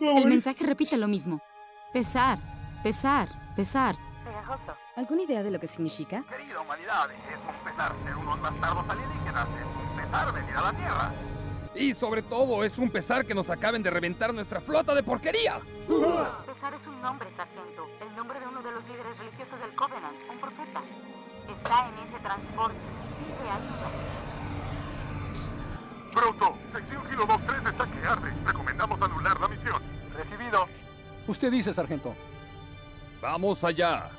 El mensaje repite lo mismo. Pesar, pesar, pesar. ¿Alguna idea de lo que significa? Querida humanidad, es un pesar ser unos bastardos alienígenas, es un pesar venir a la Tierra. Y sobre todo, es un pesar que nos acaben de reventar nuestra flota de porquería. Pesar es un nombre, sargento. El nombre de uno de los líderes religiosos del Covenant, un profeta. Está en ese transporte pide ayuda. Pronto, sección Kilo 23 está que arde. Recomendamos anular la misión. Recibido. Usted dice, sargento. Vamos allá.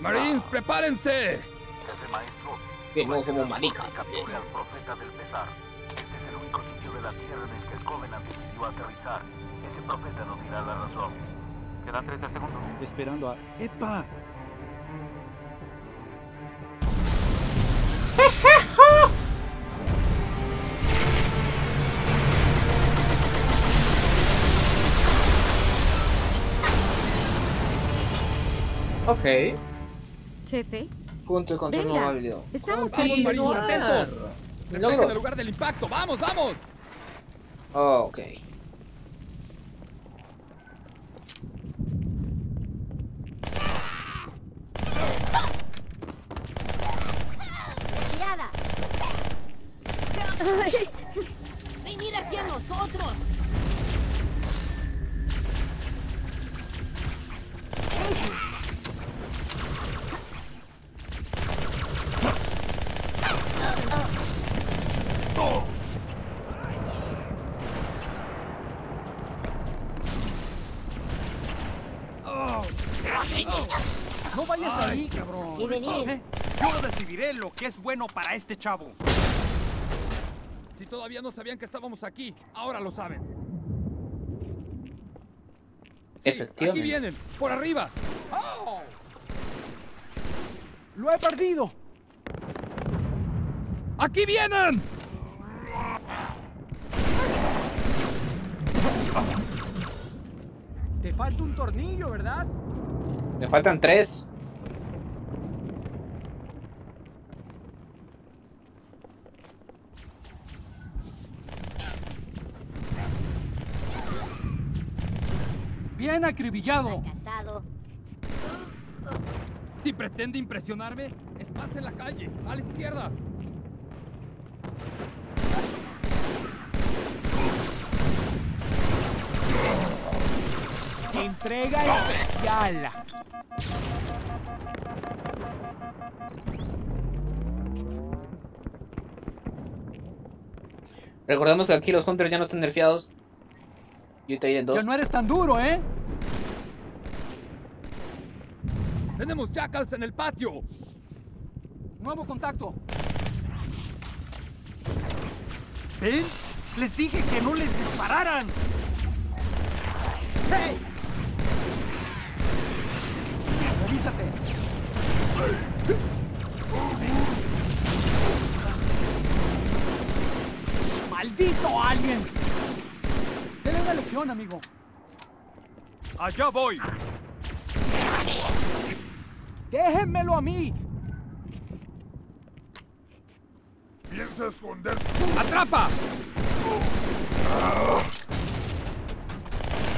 Marines, prepárense. Jefe maestro. Que no somos maricas. Capture al profeta del pesar. Este es el único sitio de la Tierra en el que el Covenant decidió aterrizar. Ese profeta nos dirá la razón. Quedan 30 segundos. Esperando a... ¡Epa! Ok. Jefe, Punto de control no Venga. válido. estamos perdiendo Marines, tiempo. atentos. Despejen Logros. el lugar del impacto. ¡Vamos, vamos! Oh, ok. ¡Venir hacia nosotros! ¡No vayas ahí, cabrón! Y venir. Yo decidiré lo que es bueno para este chavo. Si todavía no sabían que estábamos aquí, ahora lo saben. Sí, Efectivamente. Aquí vienen, por arriba. ¡Lo he perdido! ¡Aquí vienen! Falta un tornillo, ¿verdad? Me faltan tres. Bien acribillado. Si pretende impresionarme, es más en la calle, a la izquierda. Entrega especial. Recordemos que aquí los Hunters ya no están nerfeados. Y te en dos. Ya no eres tan duro, ¿eh? Tenemos jackals en el patio. Nuevo contacto. ¿Ven? Les dije que no les dispararan. ¡Hey! ¡Maldito alien! Dele una lección, amigo. Allá voy. Déjenmelo a mí. Piensa esconderse. ¡Atrapa!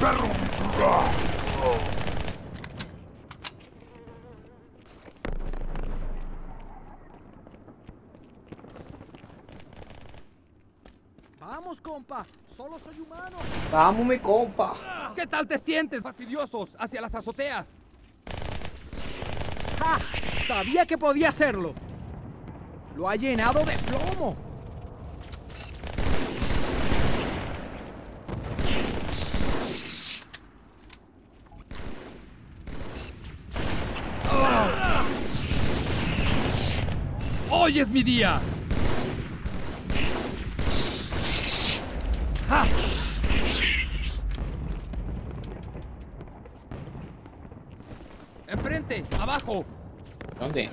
¡Perro! Vamos, compa. Solo soy humano. Vamos, mi compa. ¿Qué tal te sientes, fastidiosos, hacia las azoteas? ¡Ja! Sabía que podía hacerlo. Lo ha llenado de plomo. ¡Hoy es mi día! ¡Ja! ¡Enfrente! ¡Abajo! ¿Dónde?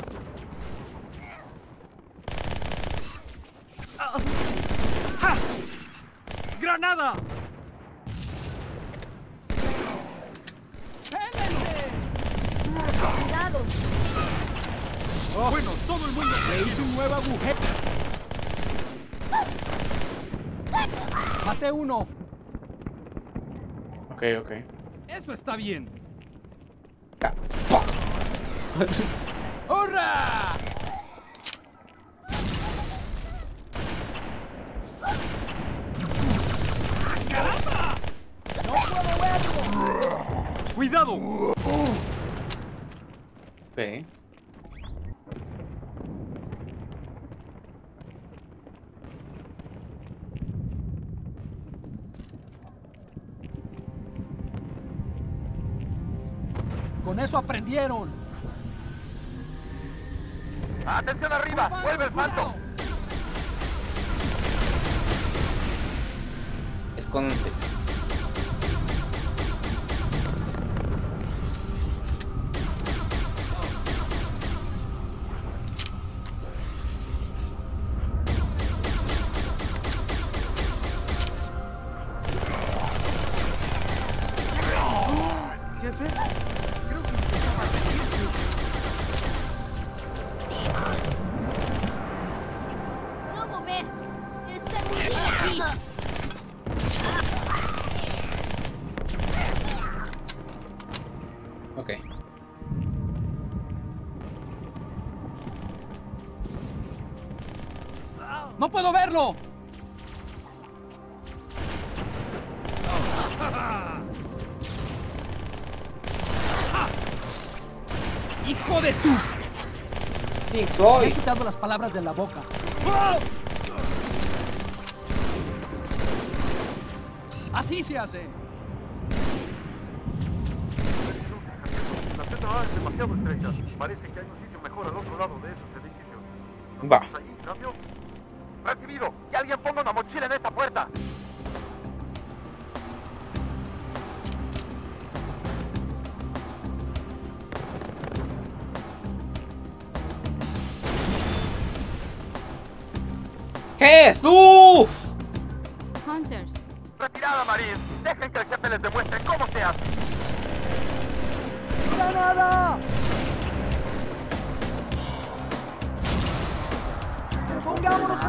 ¡Ja! ¡Granada! Cuidado. Bueno, todo el mundo. Creí un nuevo agujero. Mate uno. Ok, ok. Eso está bien. Ah, pa. ¡Hurra! ¡Cuidado! Ok. Con eso aprendieron. ¡Atención arriba! ¡Vuelve el Phantom! Escóndete. Jefe, puedo verlo! ¡Hijo de tu! Sí, Me he soy. quitado las palabras de la boca. Así se hace. La ZA es demasiado estrecha. Parece que hay un sitio mejor al otro lado de esos edificios. ¿Nos Va. ¡Recibido! ¡Que alguien ponga una mochila en esta puerta! ¡Jesús! Hunters. ¡Retirada, Marín! ¡Dejen que el jefe les demuestre cómo se hace! ¡Granada!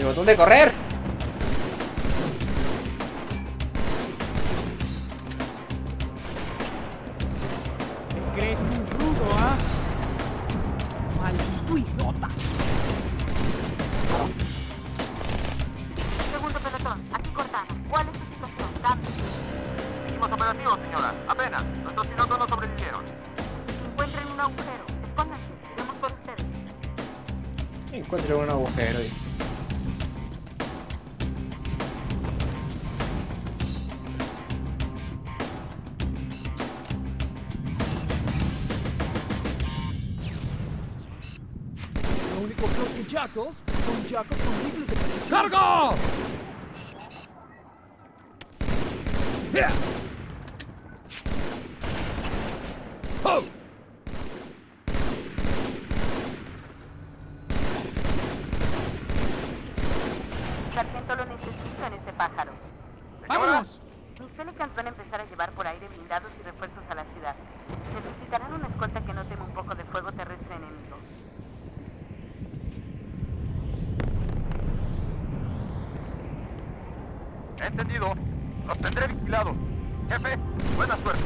El botón de correr. ¿Te crees un rudo, ah? ¡Maldito idiota! Segundo pelotón, aquí Cortana. ¿Cuál es su situación? Dame. Seguimos operativos, señora. Apenas. Nuestros pilotos no sobrevivieron. Encuentren un agujero. Escóndanse. Iremos por ustedes. Encuentro un agujero, dice. Lo único que oyen jackals son jackals con rifles de precisión. ¡Largo! ¡Ya! ¡Oh! Sargento lo necesito en ese pájaro. ¡Vámonos! Mis Pelicans van a empezar a llevar por aire blindados y refuerzos a la ciudad. Necesitarán una escolta que no teme un poco de fuego terrestre enemigo. Entendido. Los tendré vigilados. Jefe, buena suerte.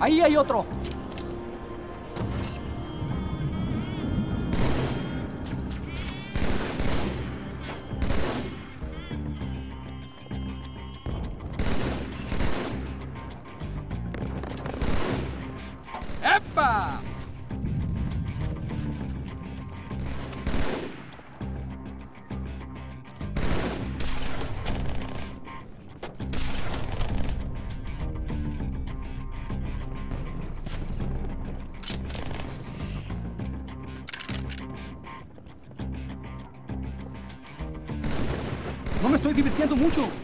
Ahí hay otro. Estoy divirtiendo mucho.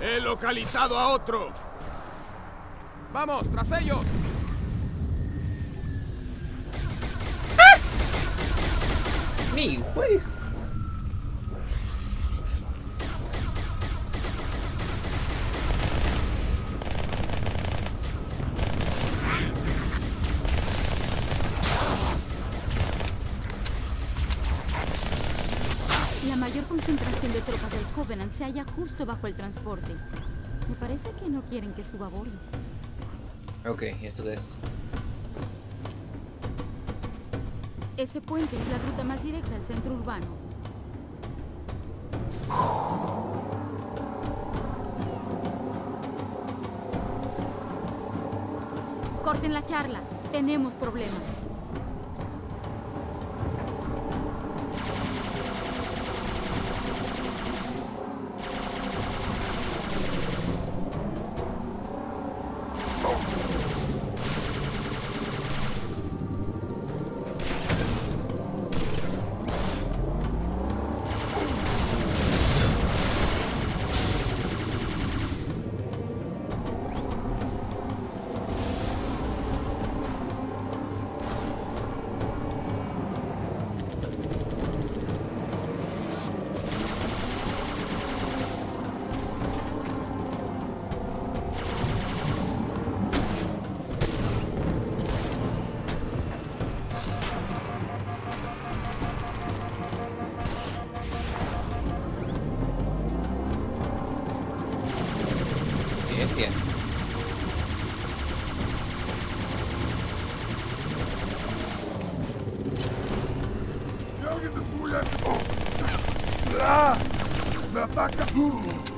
¡He localizado a otro! ¡Vamos, tras ellos! ¡Mi güey! La mayor de tropas del Covenant se halla justo bajo el transporte. Me parece que no quieren que suba a bordo. Ok, esto es. Ese puente es la ruta más directa al centro urbano. Corten la charla. Tenemos problemas. Ataca!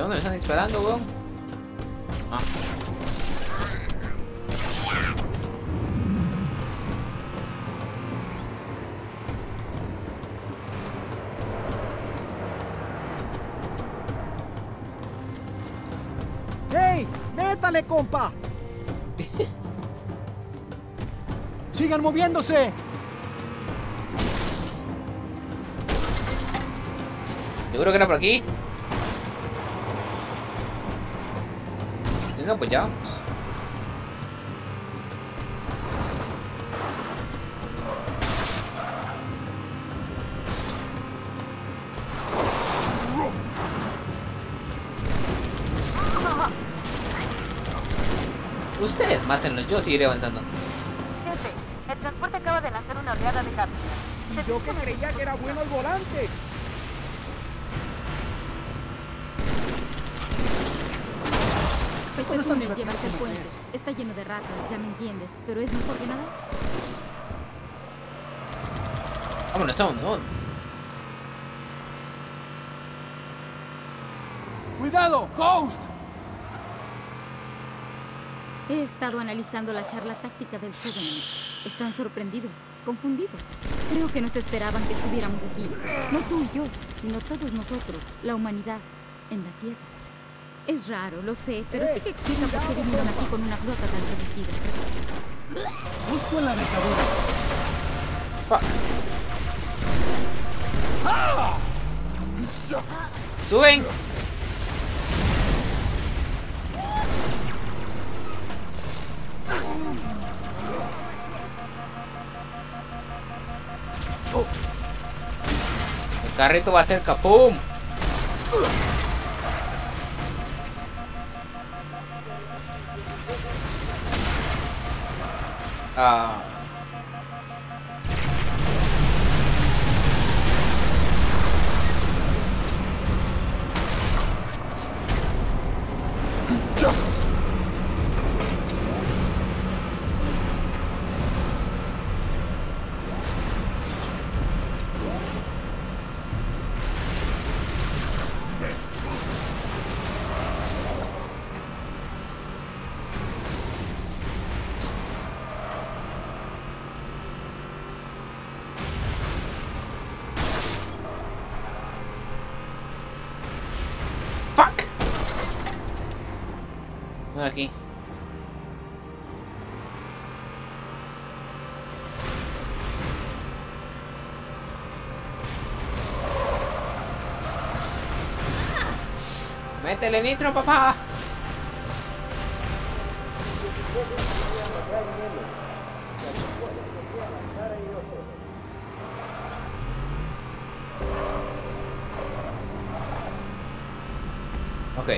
¿De dónde me están disparando, weón? Ah. ¡Hey! ¡Métale, compa! ¡Sigan moviéndose! Yo creo que era por aquí. No, pues ya vamos. Ustedes mátenlos, yo seguiré avanzando. Jefe, el transporte acaba de lanzar una oleada de. Y yo que creía que era bueno al volante. Este lleva hasta el puente. Está lleno de ratas, ya me entiendes, pero es mejor que nada. Vámonos, vámonos. ¡Cuidado! ¡Ghost! He estado analizando la charla táctica del Covenant. Están sorprendidos, confundidos. Creo que nos esperaban que estuviéramos aquí. No tú y yo, sino todos nosotros, la humanidad, en la Tierra. Es raro, lo sé, pero sí que explica por qué vinieron aquí con una flota tan reducida. Justo en la dentadura. Fuck. ¡Suben! El carrito va a ser capum. Ah. No aquí. Métele nitro, papá. Ok.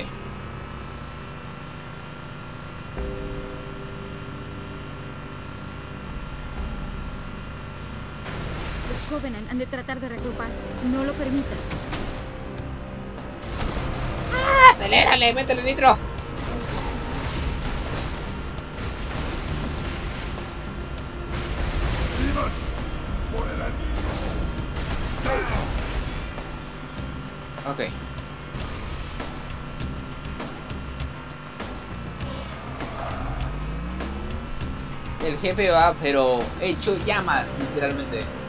Los Covenant han de tratar de reagruparse. No lo permitas. ¡Acelérale! ¡Métele nitro! Ok. El jefe va, pero hecho llamas, literalmente.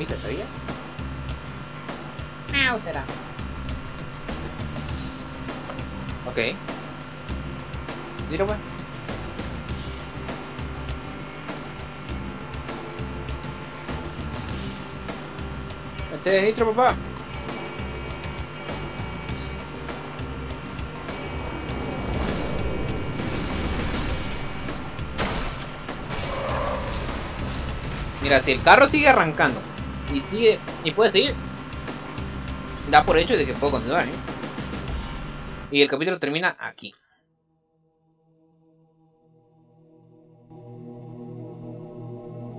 Mis estrellas? Ah, será. Ok. Mira, bueno. Mete de nitro, papá. Mira, si el carro sigue arrancando y sigue y puede seguir, da por hecho de que puedo continuar, ¿eh? Y el capítulo termina aquí.